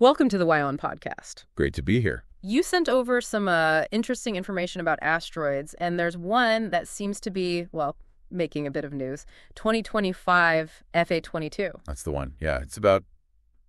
Welcome to the WION podcast. Great to be here. You sent over some uh, interesting information about asteroids, and there's one that seems to be, well, making a bit of news 2025 FA 22. That's the one. Yeah, it's about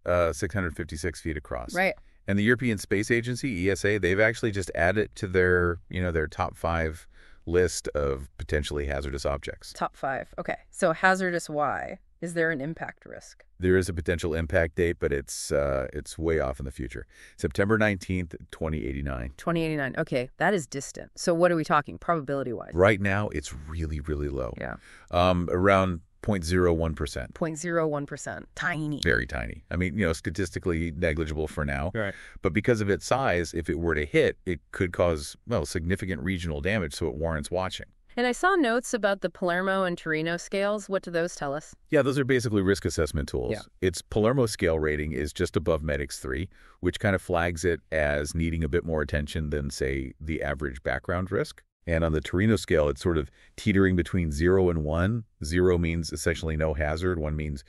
uh, 656 feet across. Right. And the European Space Agency, ESA, they've actually just added to their, you know, their top five list of potentially hazardous objects. Top five. Okay. So hazardous why? Is there an impact risk? There is a potential impact date, but it's uh, it's way off in the future. September 19th, 2089. 2089. Okay. That is distant. So what are we talking probability wise? Right now, it's really, really low. Yeah. Um, around 0.01%. 0.01%. Tiny. Very tiny. I mean, you know, statistically negligible for now. Right. But because of its size, if it were to hit, it could cause, well, significant regional damage, so it warrants watching. And I saw notes about the Palermo and Torino scales. What do those tell us? Yeah, those are basically risk assessment tools. Yeah. Its Palermo scale rating is just above MEDIX 3, which kind of flags it as needing a bit more attention than, say, the average background risk. And on the Torino scale, it's sort of teetering between 0 and 1. 0 means essentially no hazard. 1 means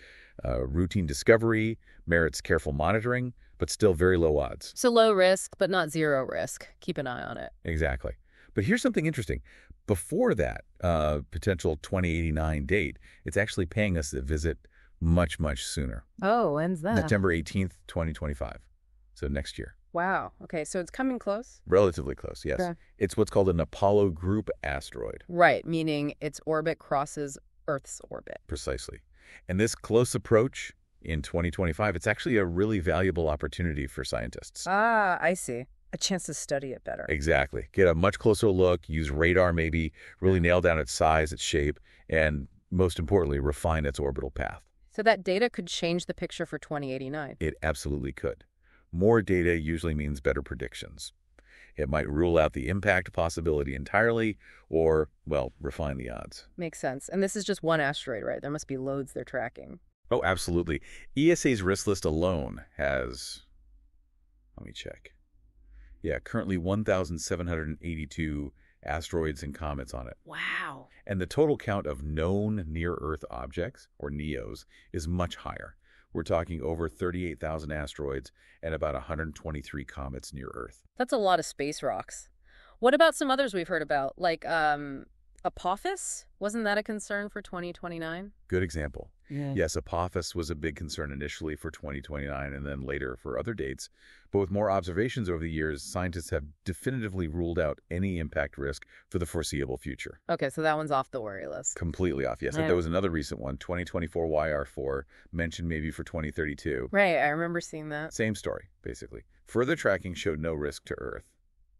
uh, routine discovery, merits careful monitoring, but still very low odds. So low risk, but not zero risk. Keep an eye on it. Exactly. But here's something interesting. Before that uh, potential 2089 date, it's actually paying us a visit much, much sooner. Oh, when's that? September 18th, 2025. So next year. Wow. Okay, so it's coming close? Relatively close, yes. Okay. It's what's called an Apollo group asteroid, Right, meaning its orbit crosses Earth's orbit. precisely. And this close approach in 2025, it's actually a really valuable opportunity for scientists. Ah, I see. A chance to study it better. Exactly. Get a much closer look, use radar maybe, really nail down its size, its shape, and most importantly, refine its orbital path. So that data could change the picture for 2089. It absolutely could. More data usually means better predictions. It might rule out the impact possibility entirely or, well, refine the odds. Makes sense. And this is just one asteroid, right? There must be loads they're tracking. Oh, absolutely. ESA's risk list alone has, let me check. Yeah, currently 1,782 asteroids and comets on it. Wow. And the total count of known near-Earth objects, or NEOs, is much higher. We're talking over 38,000 asteroids and about 123 comets near Earth. That's a lot of space rocks. What about some others we've heard about, like um, Apophis? Wasn't that a concern for 2029? Good example. Yeah. Yes, Apophis was a big concern initially for 2029 and then later for other dates. But with more observations over the years, scientists have definitively ruled out any impact risk for the foreseeable future. Okay, so that one's off the worry list. Completely off. Yes, Yeah. there was another recent one, 2024 YR4, mentioned maybe for 2032. Right, I remember seeing that. Same story, basically. Further tracking showed no risk to Earth.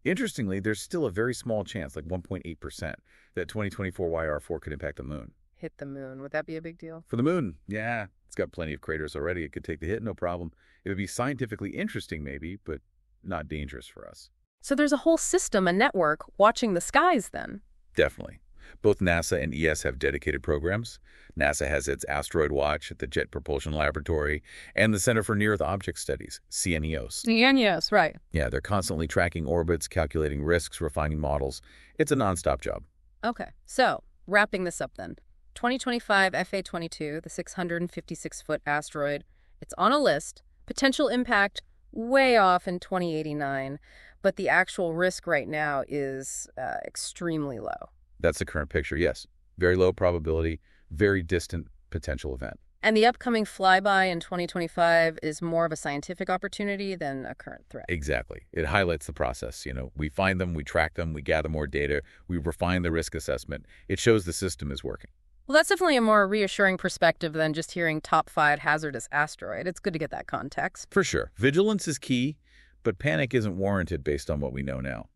Interestingly, there's still a very small chance, like 1.8%, that 2024 YR4 could impact the moon. Hit the moon. Would that be a big deal? For the moon, yeah, it's got plenty of craters already. It could take the hit, no problem. It would be scientifically interesting, maybe, but not dangerous for us. So there's a whole system, a network, watching the skies then. Definitely. Both NASA and ESA have dedicated programs. NASA has its Asteroid Watch at the Jet Propulsion Laboratory and the Center for Near Earth Object Studies, CNEOS. yes, right. Yeah, they're constantly tracking orbits, calculating risks, refining models. It's a nonstop job. Okay, so wrapping this up then. 2025 FA22, the 656 foot asteroid, it's on a list. Potential impact way off in 2089, but the actual risk right now is uh, extremely low. That's the current picture, yes. Very low probability, very distant potential event. And the upcoming flyby in 2025 is more of a scientific opportunity than a current threat. Exactly. It highlights the process. You know, we find them, we track them, we gather more data, we refine the risk assessment. It shows the system is working. Well, that's definitely a more reassuring perspective than just hearing top five hazardous asteroid. It's good to get that context. For sure. Vigilance is key, but panic isn't warranted based on what we know now.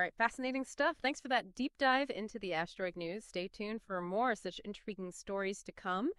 Right, fascinating stuff. Thanks for that deep dive into the asteroid news. Stay tuned for more such intriguing stories to come.